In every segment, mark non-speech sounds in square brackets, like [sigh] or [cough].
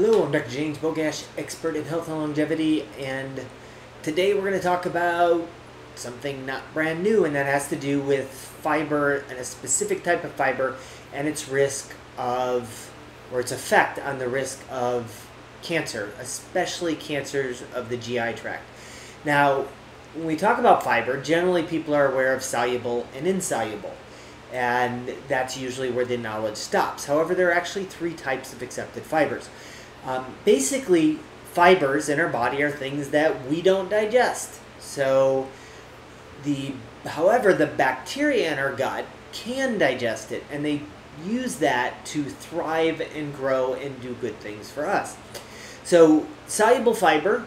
Hello, I'm Dr. James Bogash, expert in health and longevity, and today we're going to talk about something not brand new, and that has to do with fiber and a specific type of fiber and its risk of, or its effect on the risk of cancer, especially cancers of the GI tract. Now, when we talk about fiber, generally people are aware of soluble and insoluble and that's usually where the knowledge stops. However, there are actually three types of accepted fibers. Um, basically, fibers in our body are things that we don't digest. So, the however, the bacteria in our gut can digest it, and they use that to thrive and grow and do good things for us. So, soluble fiber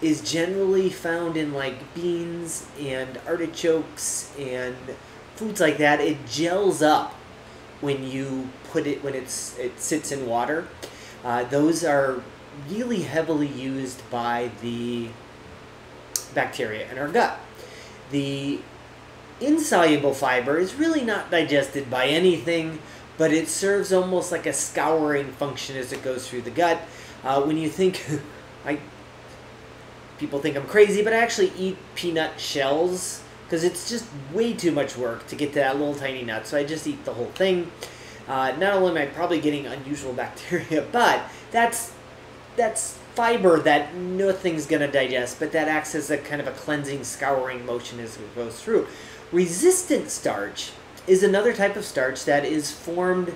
is generally found in like beans and artichokes and foods like that, it gels up when you put it when it's it sits in water. Uh, those are really heavily used by the bacteria in our gut. The insoluble fiber is really not digested by anything, but it serves almost like a scouring function as it goes through the gut. Uh, when you think, [laughs] I people think I'm crazy, but I actually eat peanut shells because it's just way too much work to get to that little tiny nut. So I just eat the whole thing. Uh, not only am I probably getting unusual bacteria, [laughs] but that's that's fiber that nothing's going to digest, but that acts as a kind of a cleansing, scouring motion as it goes through. Resistant starch is another type of starch that is formed.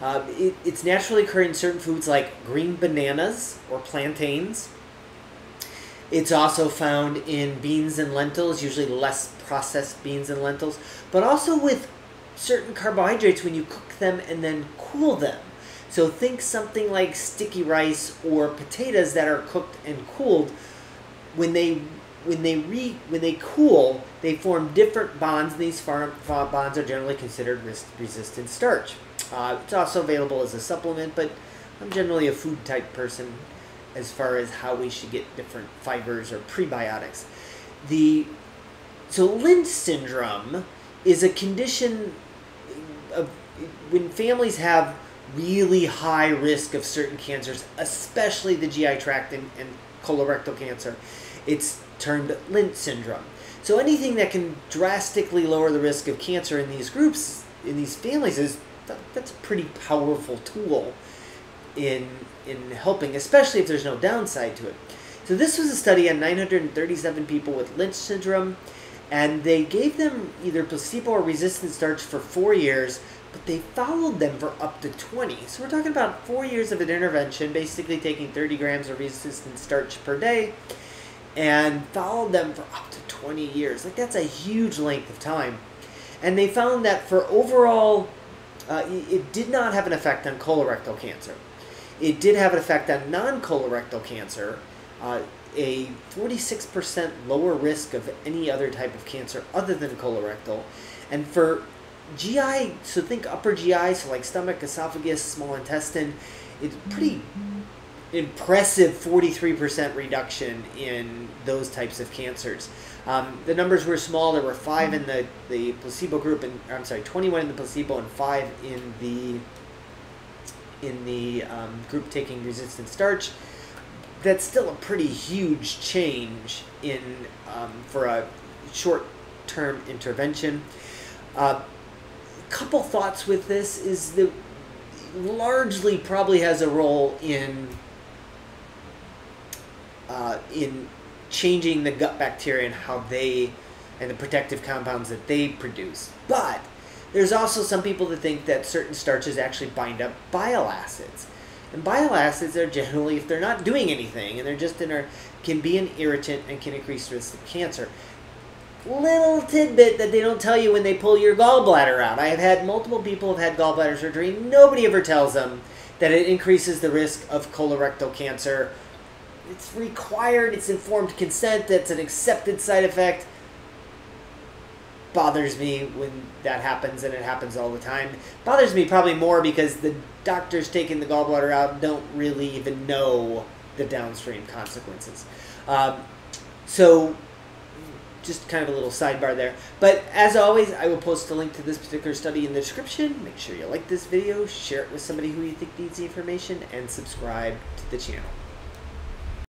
Uh, it, it's naturally occurring in certain foods like green bananas or plantains. It's also found in beans and lentils, usually less processed beans and lentils, but also with certain carbohydrates when you cook them and then cool them. So think something like sticky rice or potatoes that are cooked and cooled. When they when they re when they cool, they form different bonds. These farm, bonds are generally considered resistant starch. Uh, it's also available as a supplement, but I'm generally a food type person as far as how we should get different fibers or prebiotics. The so Lynch syndrome is a condition of when families have really high risk of certain cancers, especially the GI tract and, and colorectal cancer. It's termed Lynch syndrome. So anything that can drastically lower the risk of cancer in these groups, in these families, is that's a pretty powerful tool in in helping, especially if there's no downside to it. So this was a study on 937 people with Lynch syndrome, and they gave them either placebo or resistant starch for four years, but they followed them for up to 20. So we're talking about four years of an intervention, basically taking 30 grams of resistant starch per day, and followed them for up to 20 years. Like that's a huge length of time. And they found that for overall, uh, it did not have an effect on colorectal cancer. It did have an effect on non-colorectal cancer, uh, a 46% lower risk of any other type of cancer other than colorectal. And for GI, so think upper GI, so like stomach, esophagus, small intestine, it's pretty impressive 43% reduction in those types of cancers. Um, the numbers were small. There were five in the, the placebo group, and I'm sorry, 21 in the placebo and five in the in the um, group taking resistant starch. That's still a pretty huge change in um, for a short-term intervention. A uh, couple thoughts with this is that largely probably has a role in uh, in changing the gut bacteria and how they and the protective compounds that they produce. But there's also some people that think that certain starches actually bind up bile acids. And bile acids are generally, if they're not doing anything and they're just in our, can be an irritant and can increase the risk of cancer. Little tidbit that they don't tell you when they pull your gallbladder out. I have had multiple people have had gallbladder surgery. Nobody ever tells them that it increases the risk of colorectal cancer. It's required, it's informed consent, that's an accepted side effect bothers me when that happens, and it happens all the time. Bothers me probably more because the doctors taking the gallbladder out don't really even know the downstream consequences. Um, so just kind of a little sidebar there. But as always, I will post a link to this particular study in the description. Make sure you like this video, share it with somebody who you think needs the information, and subscribe to the channel.